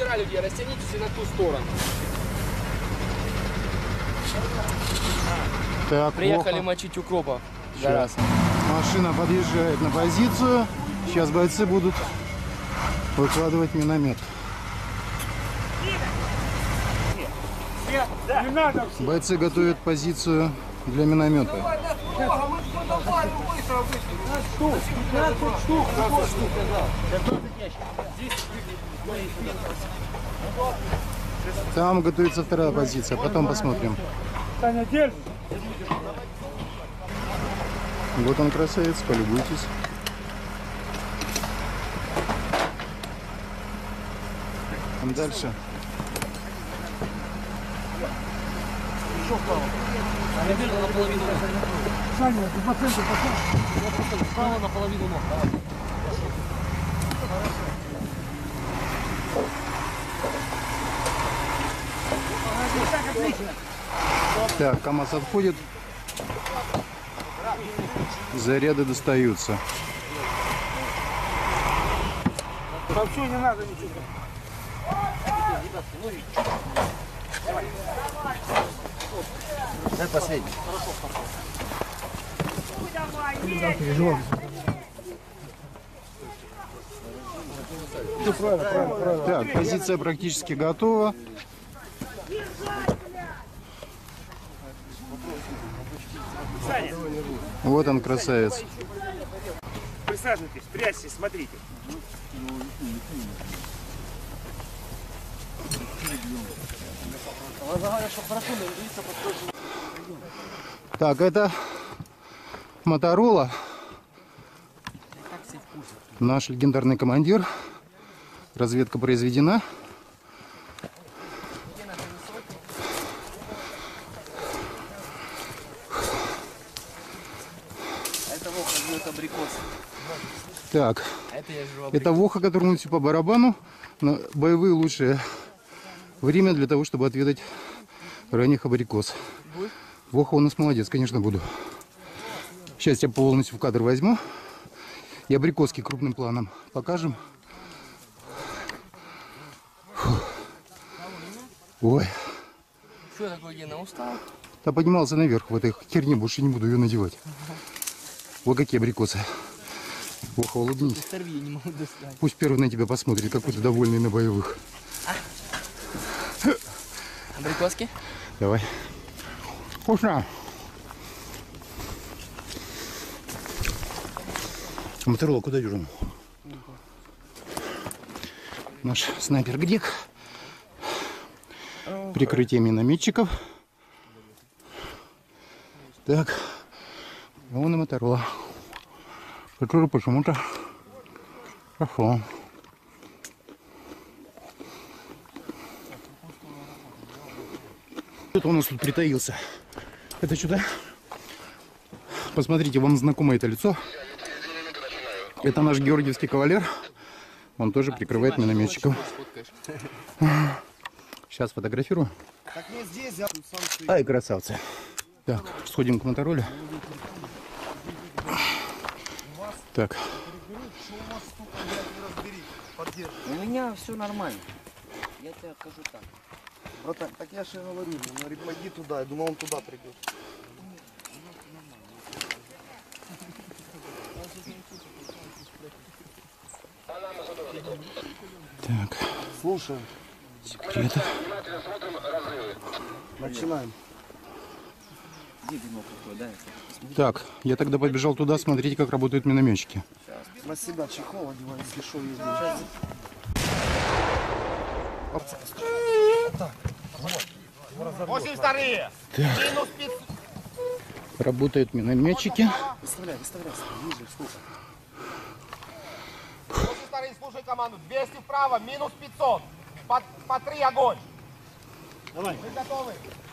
хера людей, растянитесь и на ту сторону. Так, Приехали плохо. мочить укропа. Зараз. Машина подъезжает на позицию. Сейчас бойцы будут выкладывать миномет. Бойцы готовят позицию для миномета. Там готовится вторая позиция, потом посмотрим. Вот он красавец, полюбуйтесь. Там дальше. Так, КАМАЗ отходит. Заряды достаются. Вообще не надо ничего. Так, позиция практически готова. Вот он, красавец. Присаживайтесь, прячьтесь, смотрите. Так, это Моторола. Наш легендарный командир. Разведка произведена. Это Вова жмет абрикос. Так, А это я жру абрикос. это Воха, которому все по барабану. Но боевые лучшее время для того, чтобы отведать ранних абрикос. Воха у нас молодец, конечно, буду. Сейчас я полностью в кадр возьму. И абрикоски крупным планом покажем. Фу. Ой, Что такое, Гена, устал? я поднимался наверх в этой херне, больше не буду ее надевать. Вот какие абрикосы. Воха, улыбнись. Пусть первый на тебя посмотрит, какой ты довольный на боевых. Абрикоски? Давай. Вкусно. Моторола куда дюжину? Наш снайпер Грек. Прикрытие минометчиков. Так. Вон и Моторола. Который почему-то хорошо. Кто-то у нас тут притаился. Это что-то? Посмотрите, вам знакомо это лицо. Это наш георгиевский кавалер. Он тоже прикрывает минометчиков. Сейчас фотографирую. Ай, красавцы. Так, сходим к мотороле. Так, У меня все нормально. Я тебе скажу так. Братан, так я же говорю, он говорит, пойди туда. Я думал, он туда придет. так, Слушаем. секреты. Начинаем. Где бинокль твой, да? Так, я тогда побежал туда смотреть, как работают минометчики. На себя чехол одевай, если что, ездить. Работают минометчики. Выставляй, выставляй, ниже, слушай. Старый, слушай команду. 200 вправо, минус 500. По, по 3 огонь. Давай. Мы готовы.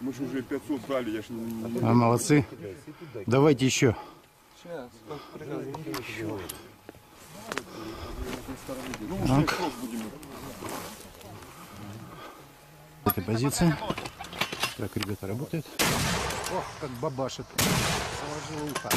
Мы же уже 500 дали, я ж не... не- А, молодцы. Давайте еще. Так. Эта позиция. Так, ребята работают. Ох, как бабашит. Заложила ухо.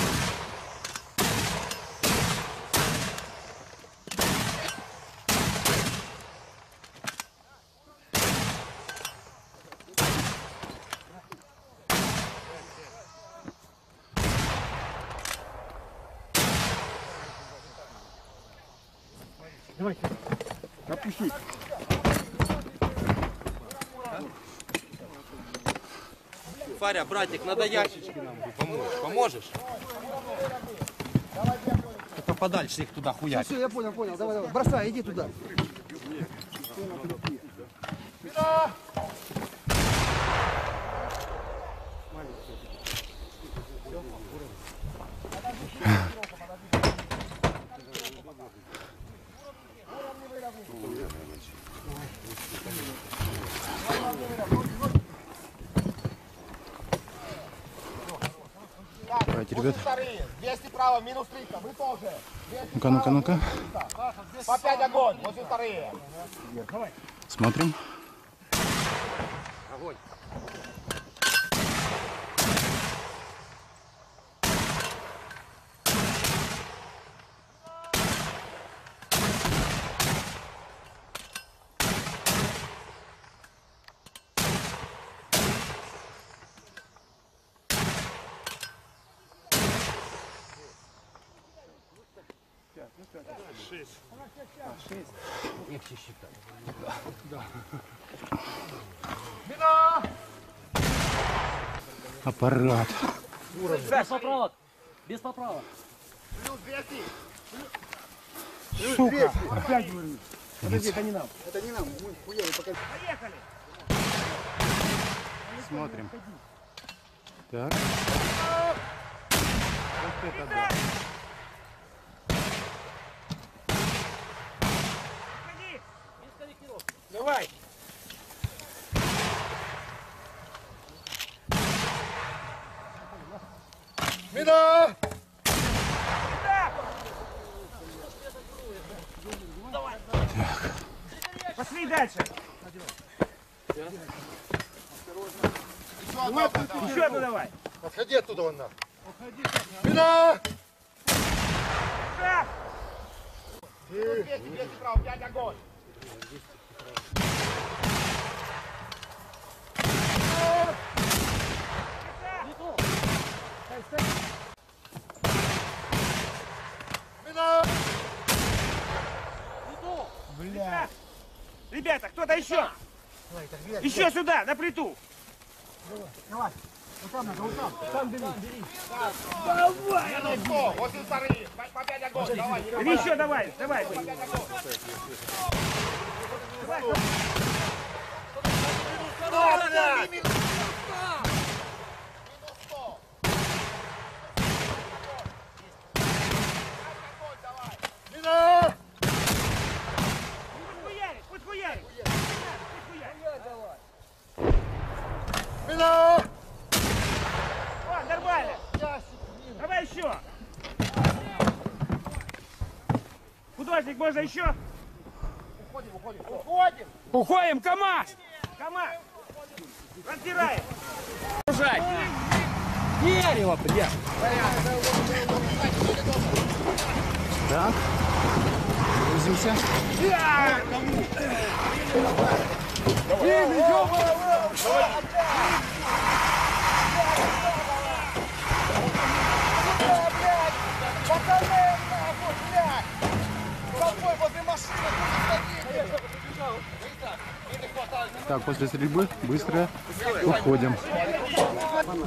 Фаря, братик, надо ящички нам помочь. Поможешь? Только подальше их туда хуять. Все, я понял, понял. Давай, давай. Бросай, иди туда. Давайте, ребята. Вторые. 200 вправо, минус 300. Вы тоже. 200 Ну-ка, ну-ка, ну-ка. По 5 огонь. Возле вторые. Смотрим. Аппарат. Без поправок. Без поправок. Смотрим. Так. Вот это да. Давай. Мина! Пошли дальше. Еще одну давай. Отходи оттуда, вон на. Мина! Шаг. 200, 200 вправо, 5 огонь. Мина! Ребята, еще. Еще сюда, на плиту. Минус 100, возле вторые. По- По 5 огонь, давай. Или еще давай, давай. Мина! Пусть хуярит, пусть хуярит. Пусть хуярит. Мина! О, нормально. Давай еще. Художник, можно еще? Уходим, уходим. Уходим! Уходим, КамАЗ! КамАЗ! Разбираем! Дерево, блядь. Так. Грузимся. Так, после стрельбы быстро уходим.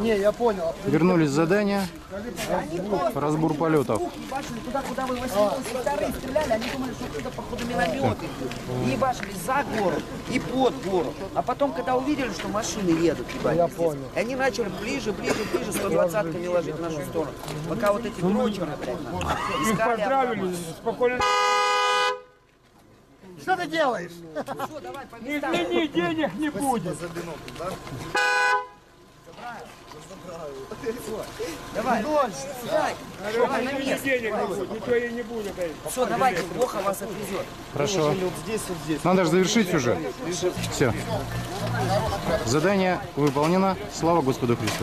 Не, я понял. Вернулись с задания. Разбор полетов. Ебашили туда, куда вы 82 стреляли, они думали, что оттуда, походу, минометы. И ебашили за город и под город. А потом, когда увидели, что машины едут, ебать, я понял. Они начали ближе, ближе, ближе 120-ками ложить в нашу сторону. Пока вот эти дрочеры, блядь, искали обратно. спокойно. Что ты делаешь? Не извини, денег не будет. Давай, сюда. Давай, на место. Денег не будет, ничего ей не будет. Все, давайте, Леха вас отвезет. Хорошо. Вот здесь, вот здесь. Надо же завершить уже. Все. Задание выполнено. Слава Господу Христу.